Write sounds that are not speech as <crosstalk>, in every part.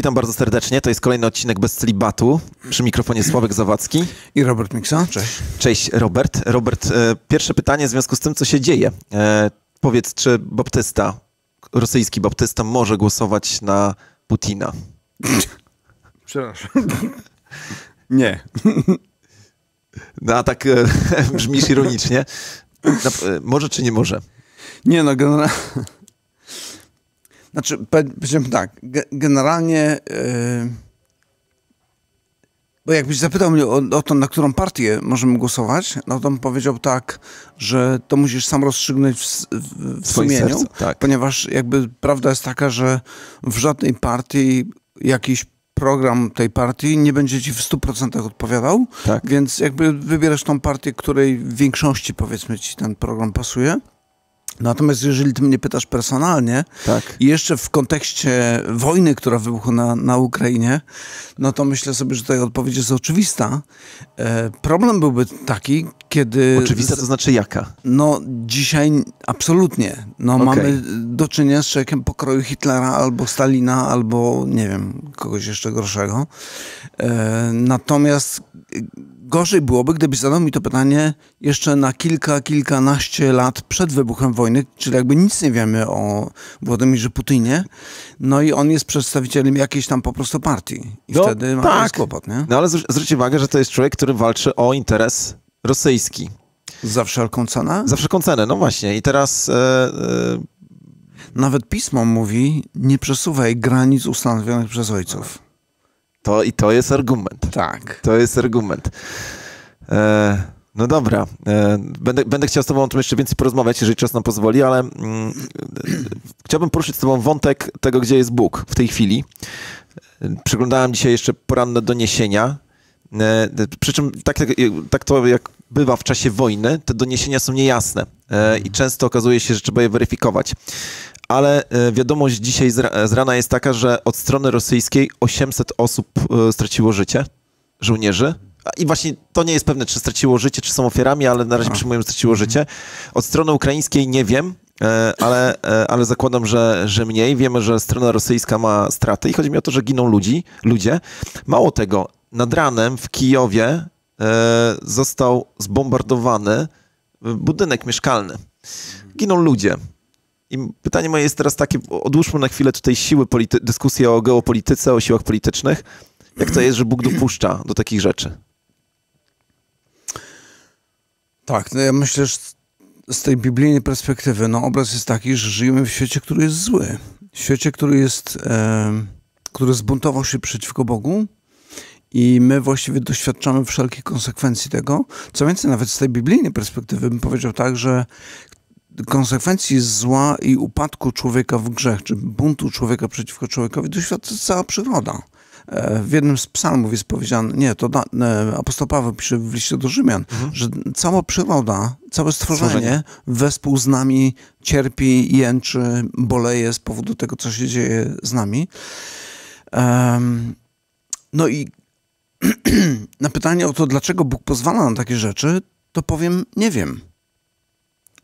Witam bardzo serdecznie. To jest kolejny odcinek bez celibatu. Przy mikrofonie Sławek Zawadzki. I Robert Miksa. Cześć. Cześć, Robert. Robert, e, pierwsze pytanie w związku z tym, co się dzieje. E, powiedz, czy baptysta, rosyjski baptysta może głosować na Putina? <laughs> Przepraszam. Nie. <laughs> No a tak e, <laughs> brzmisz ironicznie. Na, e, może czy nie może? Nie no, <laughs> generalnie... Znaczy, powiedziałem tak, generalnie... Yy... Bo jakbyś zapytał mnie o, o, to, na którą partię możemy głosować, no to bym powiedział tak, że to musisz sam rozstrzygnąć w, w, w sumieniu, sercu, tak. ponieważ jakby prawda jest taka, że w żadnej partii jakiś program tej partii nie będzie ci w 100% odpowiadał, tak. więc jakby wybierasz tą partię, której w większości powiedzmy ci ten program pasuje. Natomiast jeżeli ty mnie pytasz personalnie tak. i jeszcze w kontekście wojny, która wybuchła na, na Ukrainie, no to myślę sobie, że tutaj odpowiedź jest oczywista. E, problem byłby taki, kiedy... Oczywista to znaczy jaka? No dzisiaj absolutnie. No okay. mamy do czynienia z człowiekiem pokroju Hitlera albo Stalina, albo nie wiem, kogoś jeszcze gorszego. E, natomiast gorzej byłoby, gdybyś zadał mi to pytanie jeszcze na kilka, kilkanaście lat przed wybuchem wojny, czyli jakby nic nie wiemy o Władimirze Putinie, no i on jest przedstawicielem jakiejś tam po prostu partii. I no, wtedy ma tak. kłopot, nie? No ale zwróćcie uwagę, że to jest człowiek, który walczy o interes rosyjski. Za wszelką cenę? Za wszelką cenę, no właśnie. I teraz... E, e... Nawet pismo mówi, nie przesuwaj granic ustanowionych przez ojców. To i to jest argument. Tak. To jest argument. E, no dobra. E, będę, będę chciał z Tobą o tym jeszcze więcej porozmawiać, jeżeli czas nam pozwoli, ale mm, chciałbym poruszyć z Tobą wątek tego, gdzie jest Bóg w tej chwili. Przeglądałem dzisiaj jeszcze poranne doniesienia. E, przy czym tak, tak, tak to jak bywa w czasie wojny, te doniesienia są niejasne e, i często okazuje się, że trzeba je weryfikować ale e, wiadomość dzisiaj z rana jest taka, że od strony rosyjskiej 800 osób e, straciło życie, żołnierzy. I właśnie to nie jest pewne, czy straciło życie, czy są ofiarami, ale na razie przyjmują, straciło mhm. życie. Od strony ukraińskiej nie wiem, e, ale, ale zakładam, że, że mniej. Wiemy, że strona rosyjska ma straty i chodzi mi o to, że giną ludzi, ludzie. Mało tego, nad ranem w Kijowie został zbombardowany budynek mieszkalny. Giną ludzie. I pytanie moje jest teraz takie, odłóżmy na chwilę tutaj siły, dyskusję o geopolityce, o siłach politycznych. Jak to jest, że Bóg dopuszcza do takich rzeczy? Tak, no ja myślę, że z tej biblijnej perspektywy, no obraz jest taki, że żyjemy w świecie, który jest zły. W świecie, który jest, e, który zbuntował się przeciwko Bogu i my właściwie doświadczamy wszelkich konsekwencji tego. Co więcej, nawet z tej biblijnej perspektywy bym powiedział tak, że konsekwencji zła i upadku człowieka w grzech, czy buntu człowieka przeciwko człowiekowi, doświadcza cała przyroda. E, w jednym z psalmów jest powiedziane, nie, to da, e, apostoł Paweł pisze w liście do Rzymian, mhm. że cała przyroda, całe stworzenie, stworzenie wespół z nami cierpi, jęczy, boleje z powodu tego, co się dzieje z nami. Um, no i <clears throat> na pytanie o to, dlaczego Bóg pozwala na takie rzeczy, to powiem, nie wiem.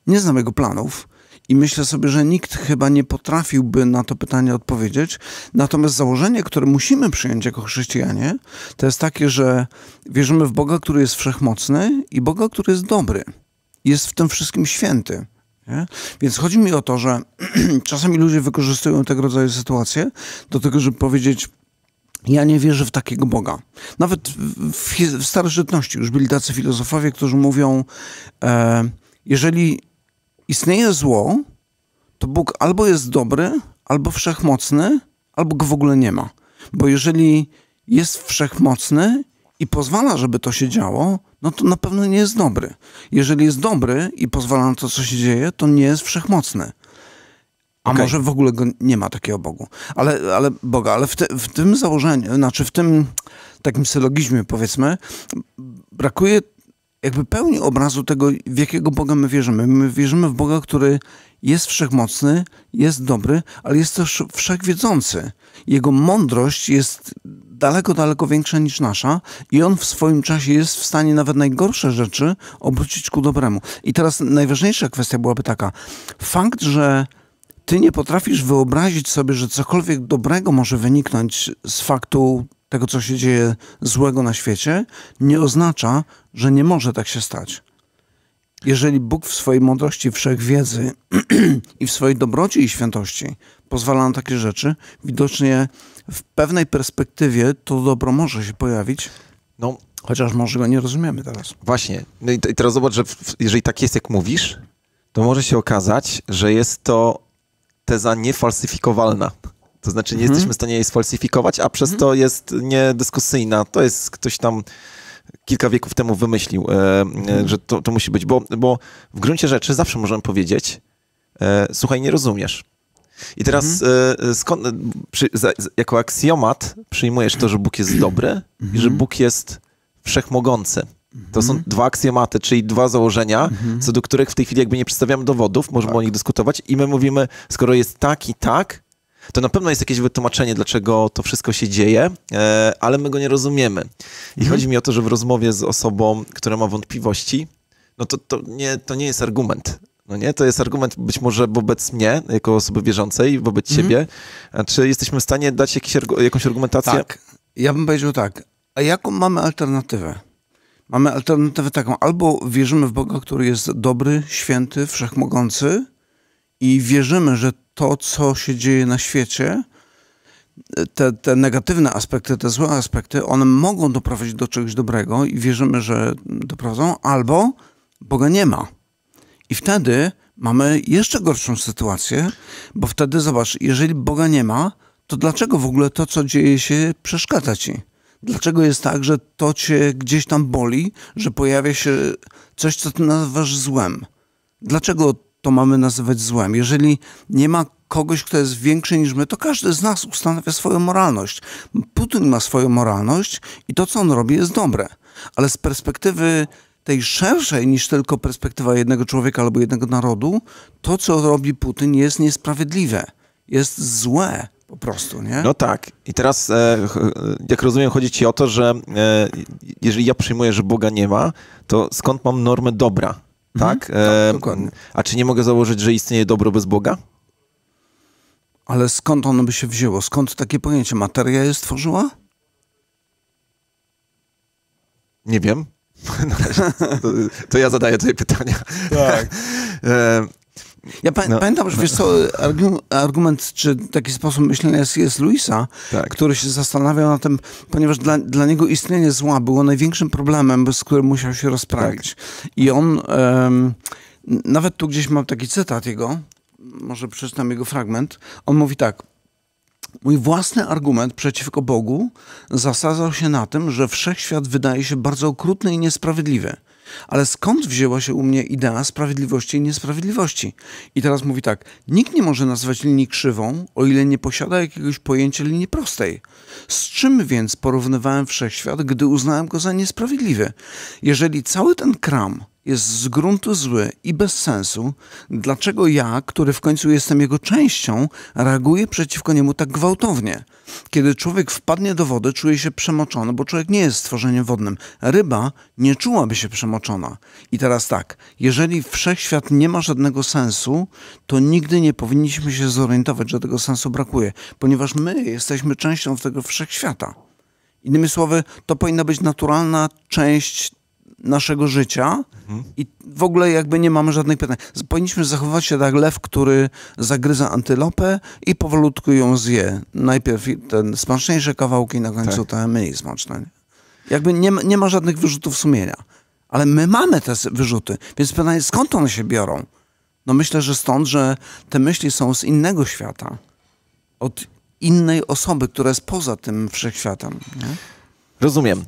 Nie znam jego planów i myślę sobie, że nikt chyba nie potrafiłby na to pytanie odpowiedzieć. Natomiast założenie, które musimy przyjąć jako chrześcijanie, to jest takie, że wierzymy w Boga, który jest wszechmocny i Boga, który jest dobry. Jest w tym wszystkim święty. Nie? Więc chodzi mi o to, że <clears throat> czasami ludzie wykorzystują tego rodzaju sytuacje do tego, żeby powiedzieć, ja nie wierzę w takiego Boga. Nawet w, w starożytności już byli tacy filozofowie, którzy mówią, e, jeżeli istnieje zło, to Bóg albo jest dobry, albo wszechmocny, albo go w ogóle nie ma. Bo jeżeli jest wszechmocny i pozwala, żeby to się działo, no to na pewno nie jest dobry. Jeżeli jest dobry i pozwala na to, co się dzieje, to nie jest wszechmocny. A okay. może w ogóle go nie ma takiego Bogu. Ale, ale Boga, ale w, te, w tym założeniu, znaczy w tym takim sylogizmie powiedzmy, brakuje jakby pełni obrazu tego, w jakiego Boga my wierzymy. My wierzymy w Boga, który jest wszechmocny, jest dobry, ale jest też wszechwiedzący. Jego mądrość jest daleko, daleko większa niż nasza i on w swoim czasie jest w stanie nawet najgorsze rzeczy obrócić ku dobremu. I teraz najważniejsza kwestia byłaby taka. Fakt, że ty nie potrafisz wyobrazić sobie, że cokolwiek dobrego może wyniknąć z faktu tego, co się dzieje złego na świecie, nie oznacza, że nie może tak się stać. Jeżeli Bóg w swojej mądrości, wszechwiedzy <clears throat> i w swojej dobroci i świętości pozwala na takie rzeczy, widocznie w pewnej perspektywie to dobro może się pojawić, no, chociaż może go nie rozumiemy teraz. Właśnie. No i, teraz zobacz, że jeżeli tak jest, jak mówisz, to może się okazać, że jest to teza niefalsyfikowalna. To znaczy nie mhm. jesteśmy w stanie jej sfalsyfikować, a przez mhm. to jest niedyskusyjna. To jest ktoś tam kilka wieków temu wymyślił, e, mhm. że to, to musi być, bo, bo w gruncie rzeczy zawsze możemy powiedzieć, e, słuchaj, nie rozumiesz. I teraz mhm. E, skąd, przy, za, jako aksjomat przyjmujesz to, że Bóg jest <clears throat> dobry i że mhm. Bóg jest wszechmogący. To są mhm. dwa aksjomaty, czyli dwa założenia, mhm. co do których w tej chwili jakby nie przedstawiamy dowodów, możemy tak. o nich dyskutować i my mówimy, skoro jest tak i tak, to na pewno jest jakieś wytłumaczenie, dlaczego to wszystko się dzieje, e, ale my go nie rozumiemy. I mhm. chodzi mi o to, że w rozmowie z osobą, która ma wątpliwości, no to, to, nie, to nie jest argument. No nie, to jest argument być może wobec mnie, jako osoby wierzącej, wobec mhm. ciebie. Czy jesteśmy w stanie dać jakiś, jakąś argumentację? Tak. Ja bym powiedział tak. A jaką mamy alternatywę? Mamy alternatywę taką, albo wierzymy w Boga, który jest dobry, święty, wszechmogący i wierzymy, że to, co się dzieje na świecie, te, te negatywne aspekty, te złe aspekty, one mogą doprowadzić do czegoś dobrego i wierzymy, że doprowadzą, albo Boga nie ma. I wtedy mamy jeszcze gorszą sytuację, bo wtedy zobacz, jeżeli Boga nie ma, to dlaczego w ogóle to, co dzieje się, przeszkadza ci? Dlaczego jest tak, że to cię gdzieś tam boli, że pojawia się coś, co ty nazywasz złem? Dlaczego to mamy nazywać złem? Jeżeli nie ma kogoś, kto jest większy niż my, to każdy z nas ustanawia swoją moralność. Putin ma swoją moralność i to, co on robi, jest dobre. Ale z perspektywy tej szerszej niż tylko perspektywa jednego człowieka albo jednego narodu, to, co robi Putin, jest niesprawiedliwe, jest złe po prostu, nie? No tak. I teraz, e, jak rozumiem, chodzi ci o to, że e, jeżeli ja przyjmuję, że Boga nie ma, to skąd mam normę dobra? Mhm. Tak? E, tak a czy nie mogę założyć, że istnieje dobro bez Boga? Ale skąd ono by się wzięło? Skąd takie pojęcie? Materia je stworzyła? Nie wiem. <laughs> to, to, ja zadaję tutaj pytania. Tak. <laughs> Ja pa no. pamiętam, że wiesz co, argument, czy taki sposób myślenia jest, jest Luisa, tak. który się zastanawiał na tym, ponieważ dla, dla niego istnienie zła było największym problemem, z którym musiał się rozprawić. Tak. I on, um, nawet tu gdzieś mam taki cytat jego, może przeczytam jego fragment, on mówi tak, Mój własny argument przeciwko Bogu zasadzał się na tym, że wszechświat wydaje się bardzo okrutny i niesprawiedliwy. Ale skąd wzięła się u mnie idea sprawiedliwości i niesprawiedliwości? I teraz mówi tak: nikt nie może nazwać linii krzywą, o ile nie posiada jakiegoś pojęcia linii prostej. Z czym więc porównywałem wszechświat, gdy uznałem go za niesprawiedliwy? Jeżeli cały ten kram jest z gruntu zły i bez sensu, dlaczego ja, który w końcu jestem jego częścią, reaguję przeciwko niemu tak gwałtownie? Kiedy człowiek wpadnie do wody, czuje się przemoczony, bo człowiek nie jest stworzeniem wodnym. Ryba nie czułaby się przemoczona. I teraz tak, jeżeli wszechświat nie ma żadnego sensu, to nigdy nie powinniśmy się zorientować, że tego sensu brakuje, ponieważ my jesteśmy częścią tego wszechświata. Innymi słowy, to powinna być naturalna część naszego życia mhm. i w ogóle jakby nie mamy żadnych pytań. Powinniśmy zachowywać się tak jak lew, który zagryza antylopę i powolutku ją zje. Najpierw ten smaczniejsze kawałki, na końcu tak. te mniej smaczne. Jakby nie, nie ma żadnych wyrzutów sumienia. Ale my mamy te wyrzuty, więc pytanie, skąd one się biorą? No myślę, że stąd, że te myśli są z innego świata. Od innej osoby, która jest poza tym wszechświatem. Nie? Rozumiem.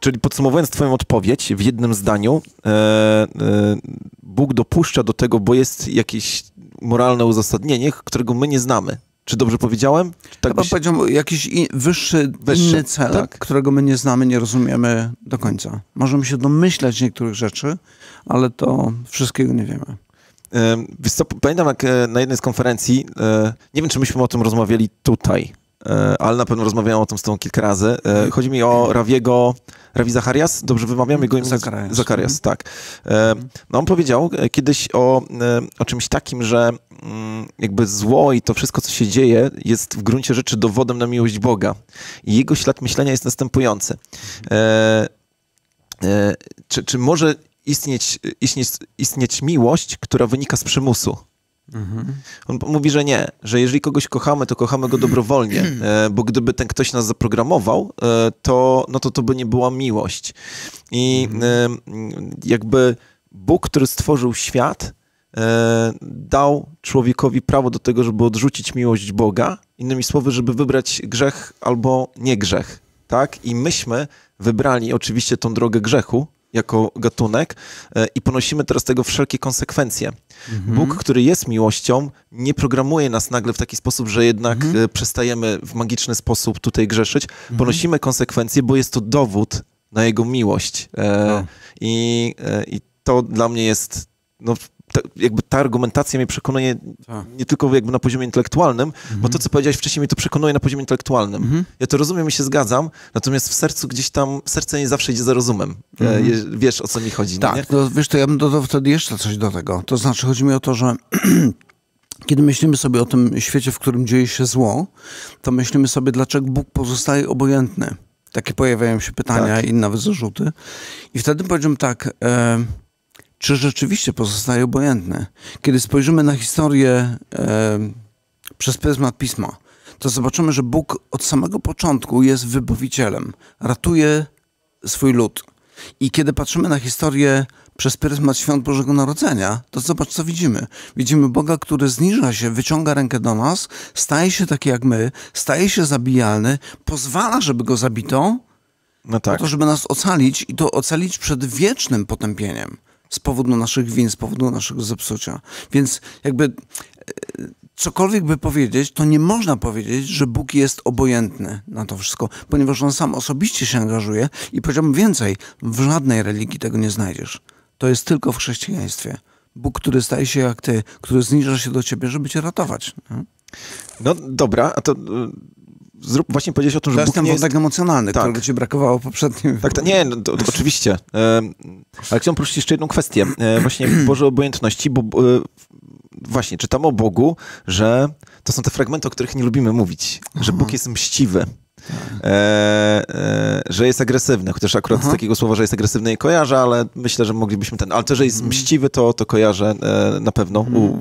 Czyli podsumowując Twoją odpowiedź w jednym zdaniu, e, e, Bóg dopuszcza do tego, bo jest jakieś moralne uzasadnienie, którego my nie znamy. Czy dobrze powiedziałem? Tak Chyba byś... powiedział jakiś wyższy, wyższy, inny cel, tak. którego my nie znamy, nie rozumiemy do końca. Możemy się domyślać niektórych rzeczy, ale to wszystkiego nie wiemy. Wiesz co, pamiętam jak na jednej z konferencji, nie wiem czy myśmy o tym rozmawiali tutaj, e, ale na pewno rozmawiałem o tym z tobą kilka razy. E, chodzi mi o Rawiego, Rawi Zacharias, dobrze wymawiam jego imię? Zacharias. Zacharias, Mhm. tak. E, No on powiedział e, kiedyś o, e, o czymś takim, że mm, jakby zło i to wszystko, co się dzieje, jest w gruncie rzeczy dowodem na miłość Boga. I jego ślad myślenia jest następujący. E, e, Czy, czy może istnieć, istnieć, istnieć miłość, która wynika z przymusu? On mówi, że nie, że jeżeli kogoś kochamy, to kochamy go dobrowolnie, <clears throat> e, bo gdyby ten ktoś nas zaprogramował, e, to, no to to by nie była miłość. I e, jakby Bóg, który stworzył świat, dał człowiekowi prawo do tego, żeby odrzucić miłość Boga, innymi słowy, żeby wybrać grzech albo nie grzech, tak? I myśmy wybrali oczywiście tą drogę grzechu, jako gatunek e, i ponosimy teraz tego wszelkie konsekwencje. Bóg, który jest miłością, nie programuje nas nagle w taki sposób, że jednak e, przestajemy w magiczny sposób tutaj grzeszyć. Ponosimy konsekwencje, bo jest to dowód na Jego miłość. E, No. i, e, I to dla mnie jest, no, ta, jakby ta argumentacja mnie przekonuje Tak. nie tylko jakby na poziomie intelektualnym, bo to, co powiedziałeś wcześniej, mnie to przekonuje na poziomie intelektualnym. Ja to rozumiem i się zgadzam, natomiast w sercu gdzieś tam, serce nie zawsze idzie za rozumem. E, je, wiesz, o co mi chodzi, no? Tak, no wiesz, to ja bym dodał wtedy jeszcze coś do tego. To znaczy, chodzi mi o to, że <clears throat> kiedy myślimy sobie o tym świecie, w którym dzieje się zło, to myślimy sobie, dlaczego Bóg pozostaje obojętny. Takie pojawiają się pytania Tak. i nawet zarzuty. I wtedy powiedziałbym tak, e, czy rzeczywiście pozostaje obojętny? Kiedy spojrzymy na historię e, przez pryzmat Pisma, to zobaczymy, że Bóg od samego początku jest wybawicielem. Ratuje swój lud. I kiedy patrzymy na historię przez pryzmat świąt Bożego Narodzenia, to zobacz, co widzimy. Widzimy Boga, który zniża się, wyciąga rękę do nas, staje się taki jak my, staje się zabijalny, pozwala, żeby go zabito, No po tak. to, żeby nas ocalić i to ocalić przed wiecznym potępieniem z powodu naszych win, z powodu naszego zepsucia. Więc jakby e, cokolwiek by powiedzieć, to nie można powiedzieć, że Bóg jest obojętny na to wszystko, ponieważ On sam osobiście się angażuje i powiedziałbym więcej, w żadnej religii tego nie znajdziesz. To jest tylko w chrześcijaństwie. Bóg, który staje się jak ty, który zniża się do ciebie, żeby cię ratować. No dobra, a to y, zrób, właśnie powiedziałeś o tym, że To Bóg ten nie jest... wątek emocjonalny, Tak. którego ci brakowało poprzednim. Tak, to, nie, no, to, to oczywiście. Em, ale chciałem poruszyć jeszcze jedną kwestię. E, właśnie <clears throat> Boże obojętności, bo e, właśnie czytamy o Bogu, że to są te fragmenty, o których nie lubimy mówić, że Bóg jest mściwy. E, e, że jest agresywny, chociaż akurat z takiego słowa, że jest agresywny nie kojarzę, ale myślę, że moglibyśmy ten, ale to, że jest mściwy, to, to kojarzę e, na pewno u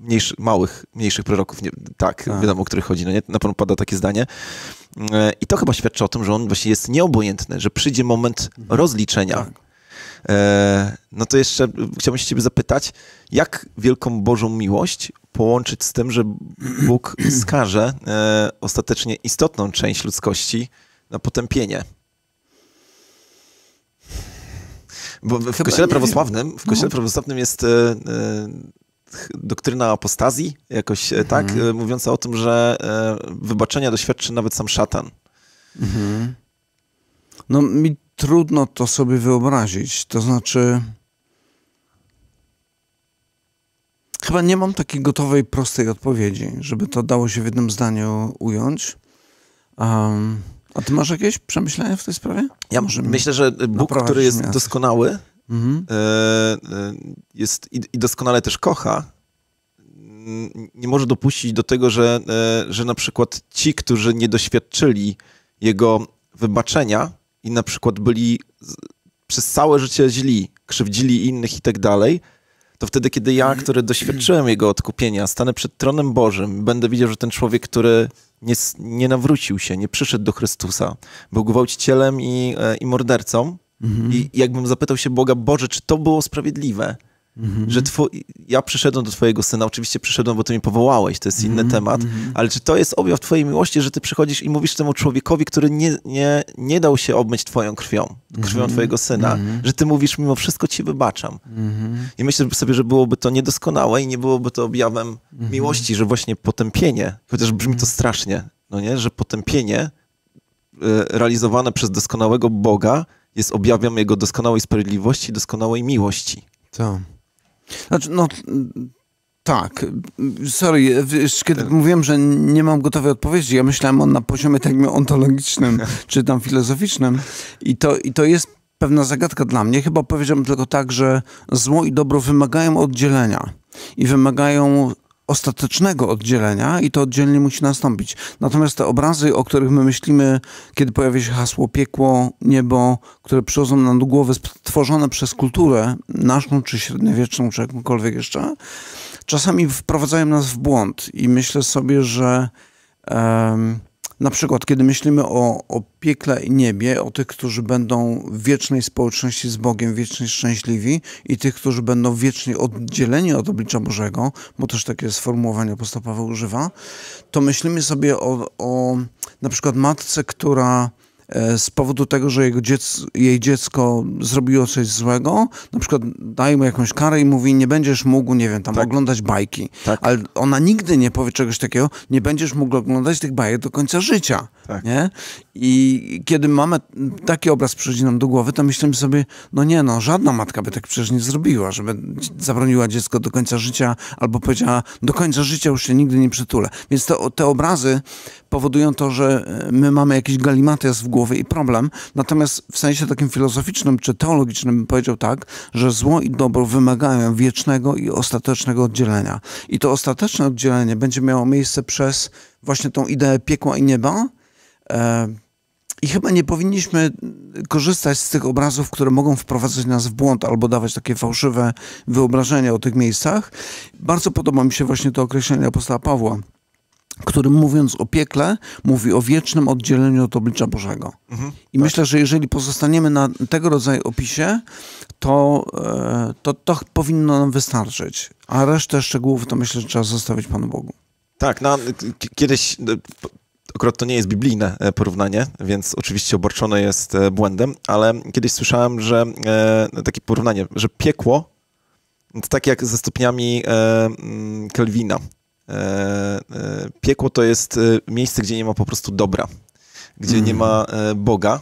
mniejszych, małych, mniejszych proroków, nie, tak, Tak. wiadomo, o których chodzi, no nie? na pewno pada takie zdanie. E, I to chyba świadczy o tym, że on właśnie jest nieobojętny, że przyjdzie moment rozliczenia. Tak. E, no to jeszcze chciałbym się ciebie zapytać, jak wielką Bożą miłość połączyć z tym, że Bóg <clears throat> skaże e, ostatecznie istotną część ludzkości na potępienie? Bo w Chyba kościele prawosławnym, w kościele No. prawosławnym jest doktryna apostazji, jakoś e, tak, Mhm. e, mówiąca o tym, że e, wybaczenia doświadczy nawet sam szatan. No mi trudno to sobie wyobrazić. To znaczy. Chyba nie mam takiej gotowej, prostej odpowiedzi, żeby to dało się w jednym zdaniu ująć. Um, a ty masz jakieś przemyślenia w tej sprawie? Ja Może myślę, że Bóg, który jest doskonały, Mhm. e, e, jest i, i doskonale też kocha, nie może dopuścić do tego, że, e, że na przykład ci, którzy nie doświadczyli Jego wybaczenia i na przykład byli przez całe życie źli, krzywdzili innych i tak dalej, to wtedy, kiedy ja, który doświadczyłem Jego odkupienia, stanę przed tronem Bożym, będę widział, że ten człowiek, który nie, nie nawrócił się, nie przyszedł do Chrystusa, był gwałcicielem i, i mordercą, i jakbym zapytał się Boga, Boże, czy to było sprawiedliwe? Że two... ja przyszedłem do Twojego syna, oczywiście przyszedłem, bo Ty mnie powołałeś, to jest inny temat, ale czy to jest objaw Twojej miłości, że Ty przychodzisz i mówisz temu człowiekowi, który nie, nie, nie dał się obmyć Twoją krwią, krwią Twojego syna, że Ty mówisz, mimo wszystko Ci wybaczam. I myślę sobie, że byłoby to niedoskonałe i nie byłoby to objawem miłości, że właśnie potępienie, chociaż brzmi to strasznie, no nie, że potępienie e, realizowane przez doskonałego Boga jest objawem Jego doskonałej sprawiedliwości doskonałej miłości. To. Znaczy, no, Tak. Sorry, wiesz, kiedy tak. mówiłem, że nie mam gotowej odpowiedzi, ja myślałem on na poziomie takim ontologicznym, <laughs> czy tam filozoficznym i to, i to jest pewna zagadka dla mnie. Chyba powiedziałbym tylko tak, że zło i dobro wymagają oddzielenia i wymagają ostatecznego oddzielenia i to oddzielenie musi nastąpić. Natomiast te obrazy, o których my myślimy, kiedy pojawia się hasło piekło, niebo, które przychodzą nam do głowy, stworzone przez kulturę naszą, czy średniowieczną, czy jakąkolwiek jeszcze, czasami wprowadzają nas w błąd i myślę sobie, że um, na przykład, kiedy myślimy o, o piekle i niebie, o tych, którzy będą w wiecznej społeczności z Bogiem, wiecznie szczęśliwi i tych, którzy będą wiecznie oddzieleni od oblicza Bożego, bo też takie sformułowanie apostoł Paweł używa, to myślimy sobie o, o na przykład matce, która z powodu tego, że jego dziecko, jej dziecko zrobiło coś złego, na przykład daje mu jakąś karę i mówi, nie będziesz mógł, nie wiem, tam tak. oglądać bajki. Tak. Ale ona nigdy nie powie czegoś takiego, nie będziesz mógł oglądać tych bajek do końca życia. Tak. Nie? I kiedy mamy taki obraz przychodzi nam do głowy, to myślimy sobie, no nie no, żadna matka by tak przecież nie zrobiła, żeby zabroniła dziecko do końca życia albo powiedziała, do końca życia już się nigdy nie przytulę. Więc te, te obrazy powodują to, że e, my mamy jakiś galimatias w głowie i problem. Natomiast w sensie takim filozoficznym czy teologicznym bym powiedział tak, że zło i dobro wymagają wiecznego i ostatecznego oddzielenia. I to ostateczne oddzielenie będzie miało miejsce przez właśnie tą ideę piekła i nieba, e, i chyba nie powinniśmy korzystać z tych obrazów, które mogą wprowadzać nas w błąd albo dawać takie fałszywe wyobrażenia o tych miejscach. Bardzo podoba mi się właśnie to określenie apostoła Pawła, który mówiąc o piekle, mówi o wiecznym oddzieleniu od oblicza Bożego. Mhm, I tak. myślę, że jeżeli pozostaniemy na tego rodzaju opisie, to, e, to to powinno nam wystarczyć. A resztę szczegółów to myślę, że trzeba zostawić Panu Bogu. Tak, no, kiedyś Akurat to nie jest biblijne e, porównanie, więc oczywiście obarczone jest e, błędem, ale kiedyś słyszałem, że e, takie porównanie, że piekło to tak jak ze stopniami mm, Kelvina. Piekło to jest miejsce, gdzie nie ma po prostu dobra, gdzie mm. nie ma Boga,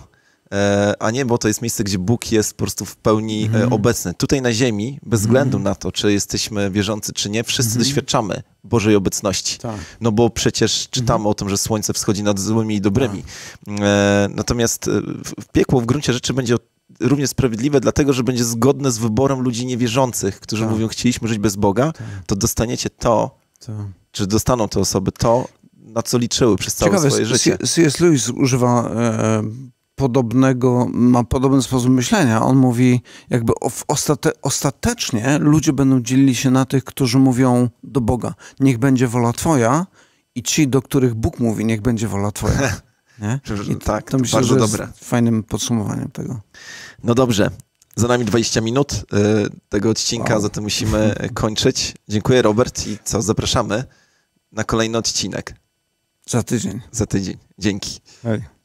E, a niebo to jest miejsce, gdzie Bóg jest po prostu w pełni mm. obecny. Tutaj na ziemi, bez względu mm. na to, czy jesteśmy wierzący, czy nie, wszyscy mm. doświadczamy Bożej obecności. Tak. No bo przecież czytamy o tym, że słońce wschodzi nad złymi i dobrymi. Tak. E, natomiast piekło w gruncie rzeczy będzie równie sprawiedliwe, dlatego że będzie zgodne z wyborem ludzi niewierzących, którzy tak. mówią, chcieliśmy żyć bez Boga, tak. to dostaniecie to, tak. Czy dostaną te osoby to, na co liczyły przez całe Ciekawe, swoje życie. C.S. Lewis używa e, podobnego, ma podobny sposób myślenia. On mówi, jakby ostate, ostatecznie ludzie będą dzielili się na tych, którzy mówią do Boga, niech będzie wola Twoja, i ci, do których Bóg mówi, niech będzie wola Twoja. <laughs> Nie? I tak, to myślę, bardzo że dobre. fajnym podsumowaniem tego. No dobrze. Za nami 20 minut y, tego odcinka, wow. zatem musimy kończyć. Dziękuję, Robert, i co, zapraszamy na kolejny odcinek. Za tydzień. Za tydzień. Dzięki. Hej.